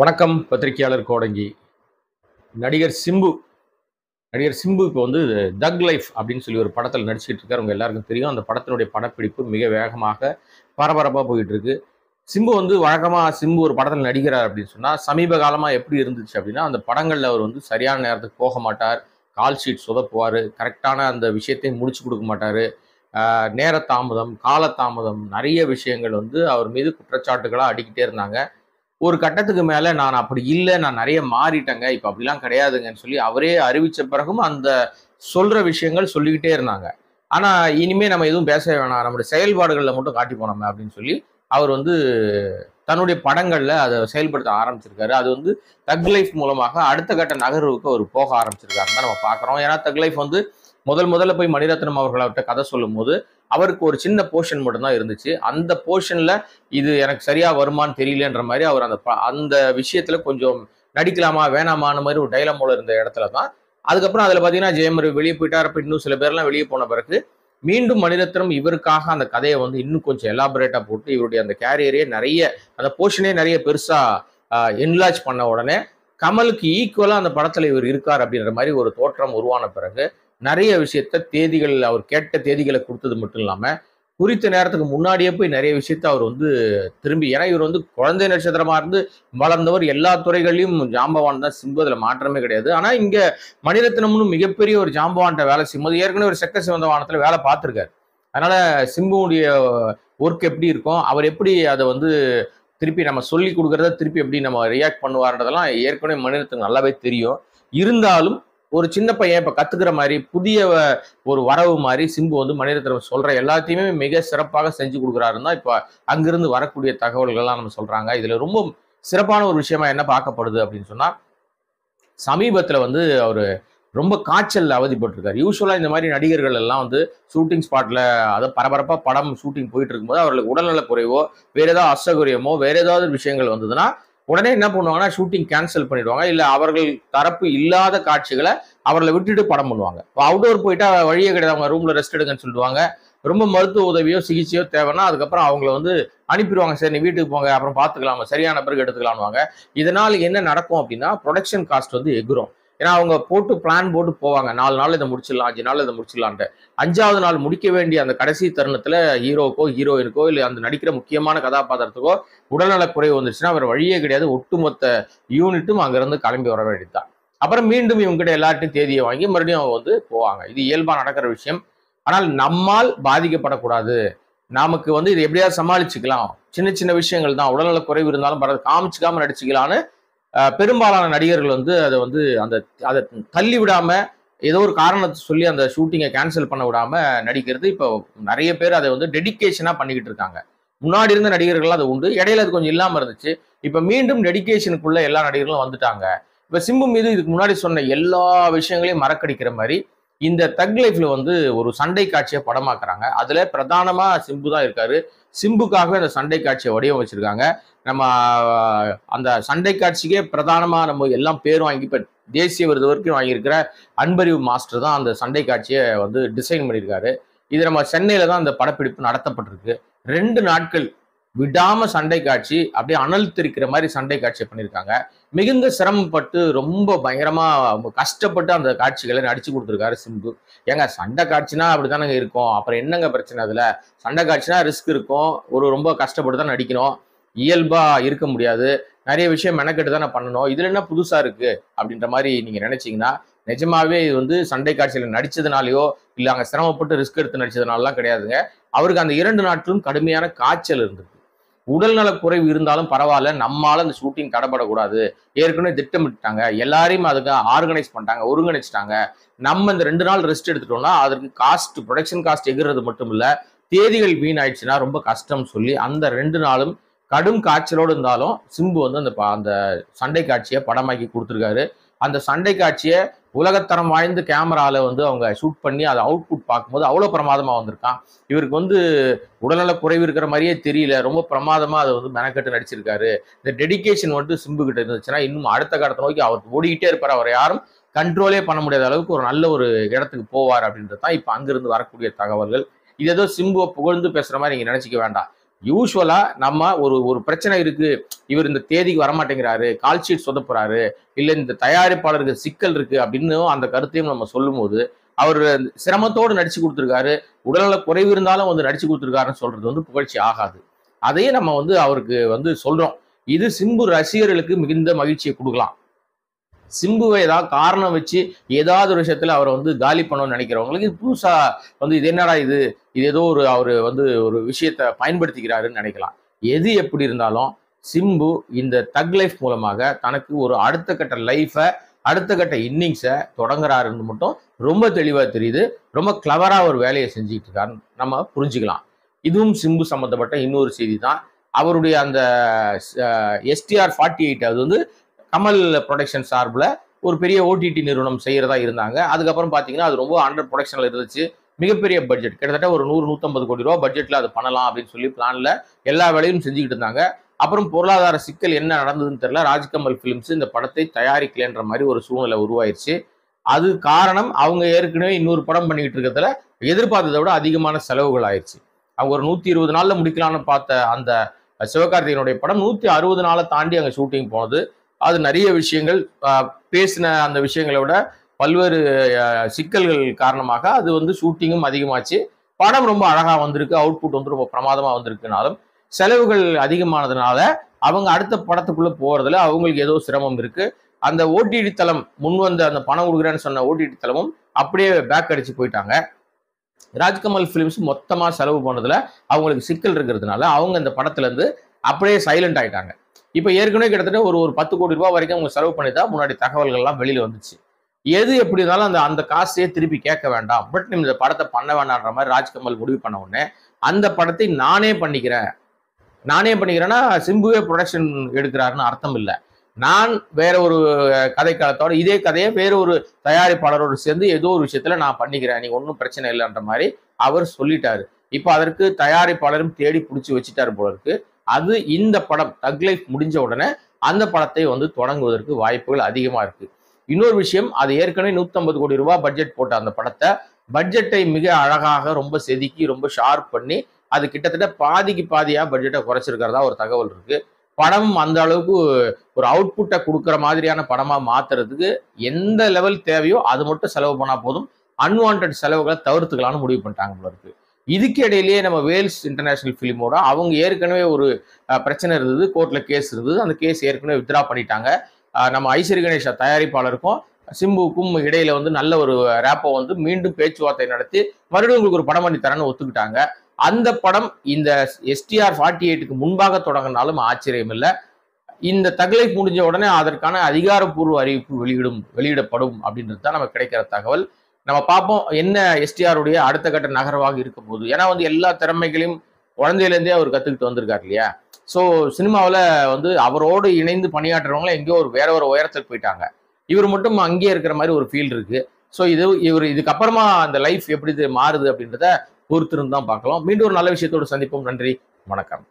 வணக்கம் பத்திரிகையாளர் கோடங்கி. நடிகர் சிம்பு நடிகர் சிம்பு இப்போ வந்து தக் லைஃப் அப்படின்னு சொல்லி ஒரு படத்தில் நடிச்சுட்டு இருக்காரு. உங்க எல்லாருக்கும் தெரியும். அந்த படத்தினுடைய படப்பிடிப்பு மிக வேகமாக பரபரப்பாக போயிட்டு இருக்கு. சிம்பு வந்து வழக்கமாக சிம்பு ஒரு படத்தில் நடிக்கிறார் அப்படின்னு சொன்னால் சமீப காலமாக எப்படி இருந்துச்சு அப்படின்னா அந்த படங்களில் அவர் வந்து சரியான நேரத்துக்கு போக மாட்டார். கால் ஷீட் சொதப்புவார். கரெக்டான அந்த விஷயத்தையும் முடிச்சு கொடுக்க மாட்டார். நேர தாமதம் காலதாமதம் நிறைய விஷயங்கள் வந்து அவர் மீது குற்றச்சாட்டுகளாக அடிக்கிட்டே இருந்தாங்க. ஒரு கட்டத்துக்கு மேலே நான் அப்படி இல்லை நான் நிறைய மாறிட்டேங்க. இப்போ அப்படிலாம் கிடையாதுங்கன்னு சொல்லி அவரே அறிவித்த பிறகும் அந்த சொல்கிற விஷயங்கள் சொல்லிக்கிட்டே இருந்தாங்க. ஆனால் இனிமேல் நம்ம எதுவும் பேச வேணாம். நம்மளுடைய செயல்பாடுகளில் மட்டும் காட்டி போனோமே அப்படின்னு சொல்லி அவர் வந்து தன்னுடைய படங்களில் அதை செயல்படுத்த ஆரம்பிச்சிருக்காரு. அது வந்து தக் லைஃப் மூலமாக அடுத்த கட்ட நகர்வுக்கு அவர் போக ஆரம்பிச்சிருக்காருன்னு தான் நம்ம பார்க்குறோம். ஏன்னா தக் லைஃப் வந்து முதல் முதல்ல போய் மணிரத்னம் அவர்கள் அவர்கிட்ட கதை சொல்லும் போது அவருக்கு ஒரு சின்ன போர்ஷன் மட்டும்தான் இருந்துச்சு. அந்த போர்ஷனில் இது எனக்கு சரியாக வருமான்னு தெரியலன்ற மாதிரி அவர் அந்த ப- அந்த விஷயத்தில் கொஞ்சம் நடிக்கலாமா வேணாமான்னு மாதிரி ஒரு டைலமோல இருந்த இடத்துல தான். அதுக்கப்புறம் அதில் பார்த்தீங்கன்னா ஜெயமர் வெளியே போயிட்டார். அப்ப இன்னும் சில பேர்லாம் வெளியே போன பிறகு மீண்டும் மணிரத்னம் இவருக்காக அந்த கதையை வந்து இன்னும் கொஞ்சம் எலாபரேட்டாக போட்டு இவருடைய அந்த கேரியரே நிறைய அந்த போர்ஷனே நிறைய பெருசாக என்லார்ஜ் பண்ண உடனே கமலுக்கு ஈக்குவலாக அந்த படத்தில் இவர் இருக்கார் அப்படின்ற மாதிரி ஒரு தோற்றம் உருவான பிறகு நிறைய விஷயத்த தேதிகள் அவர் கேட்ட தேதிகளை கொடுத்தது மட்டும் இல்லாமல் குறித்த நேரத்துக்கு முன்னாடியே போய் நிறைய விஷயத்த அவர் வந்து திரும்பி ஏன்னா இவர் வந்து குழந்தை நட்சத்திரமா இருந்து வளர்ந்தவர் எல்லா துறைகளையும் ஜாம்பவான் தான் சிம்பு மாற்றமே கிடையாது. ஆனா இங்க மணிரத்னம்னு மிகப்பெரிய ஒரு ஜாம்பவான்ட்ட வேலை செய்யும்போது ஏற்கனவே ஒரு செக்க சிவந்த வானத்துல வேலை பார்த்துருக்காரு. அதனால சிம்புவுடைய ஒர்க் எப்படி இருக்கும் அவர் எப்படி அதை வந்து திருப்பி நம்ம சொல்லி கொடுக்கறத திருப்பி எப்படி நம்ம ரியாக்ட் பண்ணுவார்ன்றதெல்லாம் ஏற்கனவே மணிரத்னம் நல்லாவே தெரியும். இருந்தாலும் ஒரு சின்ன பையன் இப்ப கத்துக்கிற மாதிரி புதிய ஒரு வரவு மாதிரி சிம்பு வந்து மணிரத்னம் சொல்ற எல்லாத்தையுமே மிக சிறப்பாக செஞ்சு கொடுக்குறாருன்னு தான் இப்ப அங்கிருந்து வரக்கூடிய தகவல்கள்லாம் நம்ம சொல்றாங்க. இதுல ரொம்ப சிறப்பான ஒரு விஷயமா என்ன பார்க்கப்படுது அப்படின்னு சொன்னா சமீபத்துல வந்து அவர் ரொம்ப காய்ச்சல் அவதிப்பட்டிருக்காரு. யூஸ்வலாக இந்த மாதிரி நடிகர்கள் எல்லாம் வந்து ஷூட்டிங் ஸ்பாட்ல அதை பரபரப்பா படம் ஷூட்டிங் போயிட்டு இருக்கும்போது அவர்களுக்கு உடல்நலக் குறைவோ வேற ஏதாவது அசௌகரியமோ வேற ஏதாவது விஷயங்கள் வந்ததுன்னா உடனே என்ன பண்ணுவாங்கன்னா ஷூட்டிங் கேன்சல் பண்ணிடுவாங்க. இல்லை அவர்கள் தரப்பு இல்லாத காட்சிகளை அவர்களை விட்டுட்டு படம் பண்ணுவாங்க. இப்போ அவுடோர் போயிட்டா வழியே கிடையாது. அவங்க ரூமில் ரெஸ்ட் எடுங்கன்னு சொல்லுவாங்க ரொம்ப மருத்துவ உதவியோ சிகிச்சையோ தேவைன்னா அதுக்கப்புறம் அவங்கள வந்து அனுப்பிடுவாங்க. சரி நீ வீட்டுக்கு போங்க அப்புறம் பார்த்துக்கலாம்? சரியான பிறகு எடுத்துக்கலாம்வாங்க இதனால் என்ன நடக்கும் அப்படின்னா ப்ரொடக்ஷன் காஸ்ட் வந்து எகுரும் ஏன்னா அவங்க போட்டு பிளான் போட்டு போவாங்க. நாலு நாள் இதை முடிச்சிடலாம் அஞ்சு நாள் இதை முடிச்சிடலான்ட்டு. அஞ்சாவது நாள் முடிக்க வேண்டிய அந்த கடைசி தருணத்தில் ஹீரோக்கோ ஹீரோயினுக்கோ இல்லை அந்த நடிக்கிற முக்கியமான கதாபாத்திரத்துக்கோ உடல்நலக் குறைவு வந்துச்சுன்னா அவர் வழியே கிடையாது. ஒட்டுமொத்த யூனிட்டும் அங்கேருந்து கிளம்பி வர வேண்டியதுதான். அப்புறம் மீண்டும் இவங்ககிட்ட எல்லார்ட்டையும் தேதியை வாங்கி மறுபடியும் அவங்க வந்து போவாங்க. இது இயல்பாக நடக்கிற விஷயம். ஆனால் நம்மால் பாதிக்கப்படக்கூடாது. நமக்கு வந்து இது எப்படியாவது சமாளிச்சுக்கலாம். சின்ன சின்ன விஷயங்கள் தான். உடல்நலக் குறைவு இருந்தாலும் பரவாயில்ல. காமிச்சிக்காமல் நடிச்சுக்கலான்னு பெரும்பாலான நடிகர்கள் வந்து அதை வந்து அந்த அதை தள்ளி விடாம ஏதோ ஒரு காரணத்தை சொல்லி அந்த ஷூட்டிங்கை கேன்சல் பண்ண விடாம நடிக்கிறது. இப்போ நிறைய பேர் அதை வந்து டெடிக்கேஷனாக பண்ணிக்கிட்டு இருக்காங்க. முன்னாடி இருந்த நடிகர்கள் அது உண்டு. இடையில அது கொஞ்சம் இல்லாமல் இருந்துச்சு. இப்போ மீண்டும் டெடிக்கேஷனுக்குள்ள எல்லா நடிகர்களும் வந்துட்டாங்க. இப்போ சிம்பு மீது இதுக்கு முன்னாடி சொன்ன எல்லா விஷயங்களையும் மறக்கடிக்கிற மாதிரி இந்த தக் லைஃப்ல வந்து ஒரு சண்டை காட்சியை படமாக்குறாங்க. அதுல பிரதானமா சிம்பு தான் இருக்காரு. சிம்புக்காகவே அந்த சண்டை காட்சியை வடிவமைச்சிருக்காங்க. நம்ம அந்த சண்டை காட்சிக்கே பிரதானமாக நம்ம எல்லாம் பேரும் வாங்கி இப்போ தேசிய விருது வரைக்கும் வாங்கியிருக்கிற அன்பறிவு மாஸ்டர் தான் அந்த சண்டை காட்சியை வந்து டிசைன் பண்ணியிருக்காரு. இது நம்ம சென்னையில் தான் அந்த படப்பிடிப்பு நடத்தப்பட்டிருக்கு. ரெண்டு நாட்கள் விடாம சண்டை காட்சி அப்படியே அனல் தெரிக்கிற மாதிரி சண்டை காட்சியை பண்ணியிருக்காங்க. மிகுந்த சிரமப்பட்டு ரொம்ப பயங்கரமா கஷ்டப்பட்டு அந்த காட்சிகளை நடிச்சு கொடுத்துருக்காரு சிம்பு. ஏங்க சண்டை காட்சினா அப்படிதானங்க இருக்கும். அப்புறம் என்னங்க பிரச்சனை அதுல? சண்டை காட்சினா ரிஸ்க் இருக்கும். ஒரு ரொம்ப கஷ்டப்பட்டு தான் நடிக்கணும். இயல்பா இருக்க முடியாது. நிறைய விஷயம் மெனக்கெட்டு தானே பண்ணணும். இதுல என்ன புதுசா இருக்கு? அப்படின்ற மாதிரி நீங்க நினைச்சீங்கன்னா நிஜமாவே இது வந்து சண்டை காட்சியில நடிச்சதுனாலயோ இல்ல அங்க சிரமப்பட்டு ரிஸ்க் எடுத்து நடிச்சதுனாலலாம் கிடையாதுங்க. அவருக்கு அந்த இரண்டு நாட்களும் கடுமையான காய்ச்சல் இருந்தது உடல்நலக் குறைவு இருந்தாலும் பரவாயில்ல நம்மால அந்த ஷூட்டிங் தடைபடக்கூடாது ஏற்கனவே திட்டமிட்டாங்க. எல்லாரையும் அதுக்கு ஆர்கனைஸ் பண்ணிட்டாங்க ஒருங்கிணைச்சிட்டாங்க. நம்ம இந்த ரெண்டு நாள் ரெஸ்ட் எடுத்துட்டோம்னா அதற்கு காஸ்ட் ப்ரொடக்ஷன் காஸ்ட் எகிறது மட்டும் இல்ல தேதிகள் வீணாயிடுச்சுன்னா ரொம்ப கஷ்டம் சொல்லி அந்த ரெண்டு நாளும் கடும் காய்ச்சலோடு இருந்தாலும் சிம்பு வந்து அந்த ப- அந்த சண்டை காட்சியை படமாக்கி கொடுத்துருக்காரு. அந்த சண்டை காட்சியை உலகத்தரம் வாய்ந்த கேமராவில் வந்து அவங்க ஷூட் பண்ணி அதை அவுட்புட் பார்க்கும்போது அவ்வளோ பிரமாதமாக வந்திருக்கான். இவருக்கு வந்து உடல்நலக் குறைவு இருக்கிற மாதிரியே தெரியல. ரொம்ப பிரமாதமாக அதை வந்து மெனக்கட்டு நடிச்சிருக்காரு. இந்த டெடிகேஷன் வந்து சிம்பு கிட்ட இருந்துச்சுன்னா இன்னும் அடுத்த கடத்தை நோக்கி அவர் ஓடிக்கிட்டே இருப்பார். அவர் யாரும் கண்ட்ரோலே பண்ண முடியாத அளவுக்கு ஒரு நல்ல ஒரு இடத்துக்கு போவார் அப்படின்றது தான் இப்போ அங்கிருந்து வரக்கூடிய தகவல்கள். இது ஏதோ சிம்புவை புகழ்ந்து பேசுகிற மாதிரி நீங்கள் நினச்சிக்க வேண்டாம். யூஸ்வலா நம்ம ஒரு ஒரு பிரச்சனை இருக்கு. இவர் இந்த தேதிக்கு வரமாட்டேங்கிறாரு. கால் ஷீட் சொதப்புறாரு இல்ல இந்த தயாரிப்பாளருக்கு சிக்கல் இருக்கு அப்படின்னு அந்த கருத்தையும் நம்ம சொல்லும்போது அவர் சிரமத்தோடு நடிச்சு கொடுத்துருக்காரு. உடல்நல குறைவு இருந்தாலும் வந்து நடிச்சு கொடுத்துருக்காருன்னு சொல்றது வந்து புகழ்ச்சி ஆகாது. அதையே நம்ம வந்து அவருக்கு வந்து சொல்றோம். இது சிம்பு ரசிகர்களுக்கு மிகுந்த மகிழ்ச்சியை கொடுக்கலாம். சிம்புவை ஏதாவது காரணம் வச்சு ஏதாவது ஒரு விஷயத்தில் அவரை வந்து காலி பண்ணணும்னு நினைக்கிறவங்களுக்கு இது வந்து இது என்னடா இது? இது ஏதோ ஒரு அவர் வந்து ஒரு விஷயத்தை பயன்படுத்திக்கிறாருன்னு நினைக்கலாம். எது எப்படி இருந்தாலும் சிம்பு இந்த தக் லைஃப் மூலமாக தனக்கு ஒரு அடுத்த கட்ட லைஃபை அடுத்த கட்ட இன்னிங்ஸை தொடங்குறாருன்னு மட்டும் ரொம்ப தெளிவாக தெரியுது. ரொம்ப கிளவராக ஒரு வேலையை செஞ்சுக்கிட்டு இருக்காருன்னு நம்ம புரிஞ்சுக்கலாம். இதுவும் சிம்பு சம்மந்தப்பட்ட இன்னொரு செய்தி தான். அவருடைய அந்த எஸ்டிஆர் ஃபார்ட்டி எயிட் அது வந்து கமல் ப்ரொடக்ஷன் சார்பில் ஒரு பெரிய ஓடிடி நிறுவனம் செய்கிறதா இருந்தாங்க. அதுக்கப்புறம் பார்த்தீங்கன்னா அது ரொம்ப அண்டர் ப்ரொடக்ஷனில் இருந்துச்சு. மிகப்பெரிய பட்ஜெட் கிட்டத்தட்ட ஒரு நூறு நூற்றம்பது கோடி ரூபா பட்ஜெட்டில் அது பண்ணலாம் அப்படின்னு சொல்லி பிளானில் எல்லா வேலையும் செஞ்சுக்கிட்டு இருந்தாங்க. அப்புறம் பொருளாதார சிக்கல் என்ன நடந்ததுன்னு தெரியல. ராஜ்கமல் ஃபிலிம்ஸ் இந்த படத்தை தயாரிக்கலைன்ற மாதிரி ஒரு சூழ்நிலை உருவாயிருச்சு. அது காரணம் அவங்க ஏற்கனவே இன்னொரு படம் பண்ணிக்கிட்டு இருக்கிறதுல எதிர்பார்த்ததை விட அதிகமான செலவுகள் ஆயிடுச்சு அவங்க ஒரு நூற்றி இருபது நாளில் முடிக்கலாம்னு பார்த்த அந்த சிவகார்த்திகனுடைய படம் நூற்றி அறுபது நாளை தாண்டி அங்கே ஷூட்டிங் போனது. அது நிறைய விஷயங்கள் பேசின அந்த விஷயங்களை விட பல்வேறு சிக்கல்கள் காரணமாக அது வந்து ஷூட்டிங்கும் அதிகமாச்சு. படம் ரொம்ப அழகாக வந்திருக்கு அவுட்புட் வந்து ரொம்ப பிரமாதமாக வந்திருக்குனாலும் செலவுகள் அதிகமானதுனால அவங்க அடுத்த படத்துக்குள்ளே போகிறதுல அவங்களுக்கு ஏதோ சிரமம் இருக்குது அந்த ஓடிடி தளம் முன் வந்த அந்த பணம் கொடுக்குறேன்னு சொன்ன ஓடிடி தளமும் அப்படியே பேக் அடித்து போயிட்டாங்க. ராஜ்கமல் ஃபிலிம்ஸ் மொத்தமாக செலவு போனதில் அவங்களுக்கு சிக்கல் இருக்கிறதுனால அவங்க இந்த படத்துலேருந்து அப்படியே சைலண்ட் ஆகிட்டாங்க இப்போ ஏற்கனவே கிட்டத்தட்ட ஒரு ஒரு பத்து கோடி ரூபாய் வரைக்கும் அவங்க செலவு பண்ணி தான் முன்னாடி தகவல்கள்லாம் வெளியில் வந்துச்சு. எது எப்படி இருந்தாலும் அந்த அந்த காசையே திருப்பி கேட்க வேண்டாம். பட் நீ இந்த படத்தை பண்ண வேண்டாம்ன்ற மாதிரி ராஜ்கமல் முடிவு பண்ண உடனே அந்த படத்தை நானே பண்ணிக்கிறேன். நானே பண்ணிக்கிறேன்னா சிம்புவே ப்ரொடக்ஷன் எடுக்கிறாருன்னு அர்த்தம் இல்லை. நான் வேற ஒரு கதைக்காலத்தோட இதே கதையை வேற ஒரு தயாரிப்பாளரோடு சேர்ந்து ஏதோ ஒரு விஷயத்துல நான் பண்ணிக்கிறேன். நீ ஒன்றும் பிரச்சனை இல்லைன்ற மாதிரி அவர் சொல்லிட்டாரு. இப்போ அதற்கு தயாரிப்பாளரும் தேடி பிடிச்சி வச்சுட்டாரு போல இருக்கு. அது இந்த படம் தக் லைஃப் முடிஞ்ச உடனே அந்த படத்தை வந்து தொடங்குவதற்கு வாய்ப்புகள் அதிகமாக இருக்கு. இன்னொரு விஷயம் அது ஏற்கனவே 150 கோடி ரூபாய் பட்ஜெட் போட்ட அந்த படத்தை பட்ஜெட்டை மிக அழகாக ரொம்ப செதுக்கி ரொம்ப ஷார்ப் பண்ணி அது கிட்டத்தட்ட பாதிக்கு பாதியாக பட்ஜெட்டை குறைச்சிருக்கிறதா ஒரு தகவல் இருக்கு. படம் அந்த அளவுக்கு ஒரு அவுட்புட்டை கொடுக்குற மாதிரியான படமாக மாத்துறதுக்கு எந்த லெவல் தேவையோ அது மட்டும் செலவு பண்ணால் போதும். அன்வான்ட் செலவுகளை தவிர்த்துக்கலாம்னு முடிவு பண்ணிட்டாங்க இருக்கு. இதுக்கு இடையிலேயே நம்ம வேல்ஸ் இன்டர்நேஷனல் ஃபிலிமோட அவங்க ஏற்கனவே ஒரு பிரச்சனை இருந்தது கோர்ட்டில் கேஸ் இருந்தது. அந்த கேஸ் ஏற்கனவே வித்ரா பண்ணிட்டாங்க. நம்ம ஐஸ்வரி கணேஷா தயாரிப்பாளருக்கும் சிம்புக்கும் இடையில வந்து நல்ல ஒரு ரேப்போ வந்து மீண்டும் பேச்சுவார்த்தை நடத்தி மறுபடியும் உங்களுக்கு ஒரு படம் பண்ணி தரேன்னு ஒத்துக்கிட்டாங்க. அந்த படம் இந்த எஸ்டிஆர் ஃபார்ட்டி எயிட்டுக்கு முன்பாக தொடங்கினாலும் ஆச்சரியம் இல்லை. இந்த தகலை முடிஞ்ச உடனே அதற்கான அதிகாரப்பூர்வ அறிவிப்பு வெளியிடும் வெளியிடப்படும் அப்படின்றது தான் நமக்கு கிடைக்கிற தகவல். நம்ம பார்ப்போம் என்ன எஸ்டிஆருடைய அடுத்த கட்ட நகர்வாக இருக்க போகுது ஏன்னா வந்து எல்லா திறமைகளையும் குழந்தையிலேருந்தே அவர் கற்றுக்கிட்டு வந்திருக்கார் இல்லையா? ஸோ சினிமாவில் வந்து அவரோடு இணைந்து பணியாற்றுறவங்கள எங்கேயோ ஒரு வேற ஒரு உயரத்துக்கு போயிட்டாங்க. இவர் மட்டும் அங்கேயே இருக்கிற மாதிரி ஒரு ஃபீல் இருக்கு. ஸோ இது இவர் இதுக்கப்புறமா அந்த லைஃப் எப்படி இது மாறுது அப்படின்றத பொறுத்திருந்து தான் பார்க்கலாம். மீண்டும் ஒரு நல்ல விஷயத்தோடு சந்திப்போம். நன்றி. வணக்கம்.